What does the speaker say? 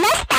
Thomas?